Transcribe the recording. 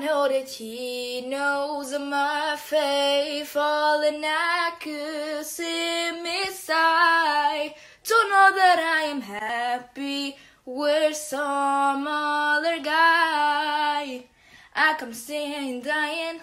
know that he knows my faith, all and I could see me I Don't know that I am happy with some other guy. I come seeing dying.